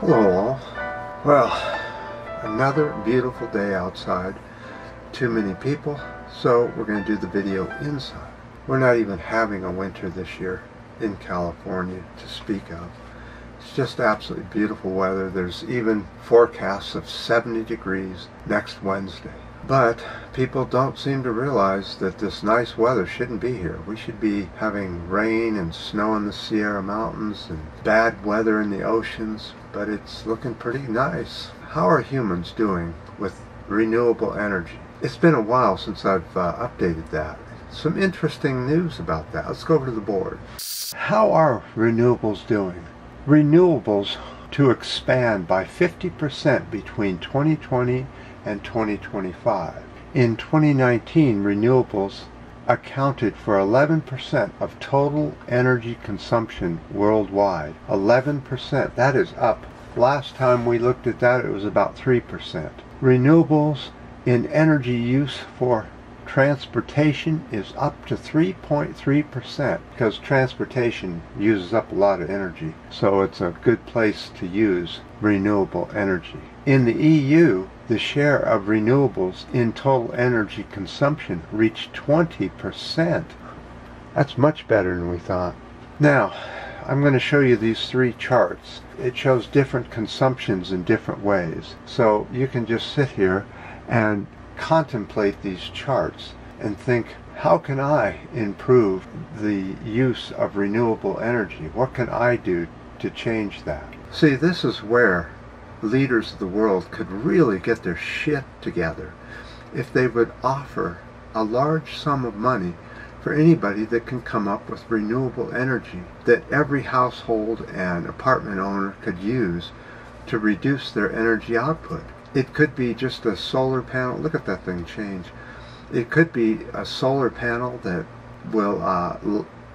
Hello all. Well, another beautiful day outside. Too many people, so we're going to do the video inside. We're not even having a winter this year in California to speak of. It's just absolutely beautiful weather. There's even forecasts of 70 degrees next Wednesday. But people don't seem to realize that this nice weather shouldn't be here. We should be having rain and snow in the Sierra Mountains and bad weather in the oceans, but it's looking pretty nice. How are humans doing with renewable energy? It's been a while since I've uh, updated that. Some interesting news about that. Let's go over to the board. How are renewables doing? Renewables to expand by 50% between 2020 and 2025. In 2019, renewables accounted for 11% of total energy consumption worldwide. 11%, that is up. Last time we looked at that, it was about 3%. Renewables in energy use for transportation is up to 3.3% because transportation uses up a lot of energy. So it's a good place to use renewable energy. In the EU, the share of renewables in total energy consumption reached 20%. That's much better than we thought. Now, I'm going to show you these three charts. It shows different consumptions in different ways. So you can just sit here and contemplate these charts and think, how can I improve the use of renewable energy? What can I do to change that? See, this is where leaders of the world could really get their shit together if they would offer a large sum of money for anybody that can come up with renewable energy that every household and apartment owner could use to reduce their energy output. It could be just a solar panel. Look at that thing change. It could be a solar panel that will uh,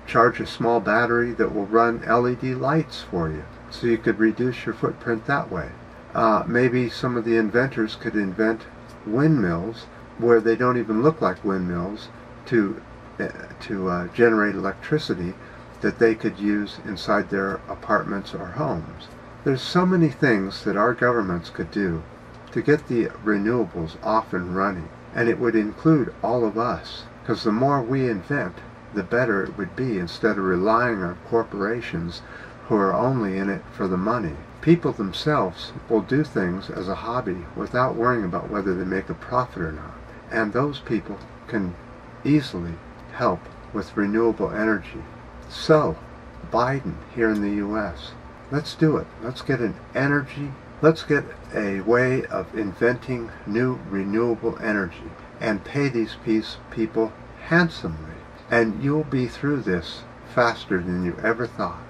charge a small battery that will run LED lights for you. So you could reduce your footprint that way. Uh, maybe some of the inventors could invent windmills where they don't even look like windmills to, uh, to generate electricity that they could use inside their apartments or homes. There's so many things that our governments could do to get the renewables off and running. And it would include all of us. Because the more we invent, the better it would be instead of relying on corporations who are only in it for the money. People themselves will do things as a hobby without worrying about whether they make a profit or not. And those people can easily help with renewable energy. So, Biden here in the U.S., let's do it. Let's get an energy Let's get a way of inventing new renewable energy and pay these peace people handsomely. And you'll be through this faster than you ever thought.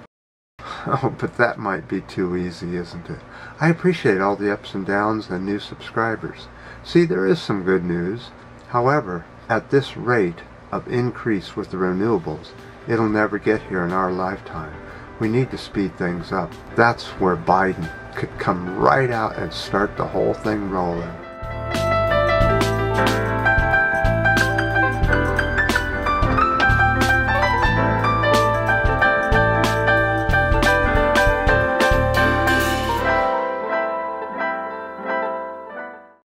Oh, but that might be too easy, isn't it? I appreciate all the ups and downs and new subscribers. See, there is some good news. However, at this rate of increase with the renewables, it'll never get here in our lifetime. We need to speed things up. That's where Biden could come right out and start the whole thing rolling.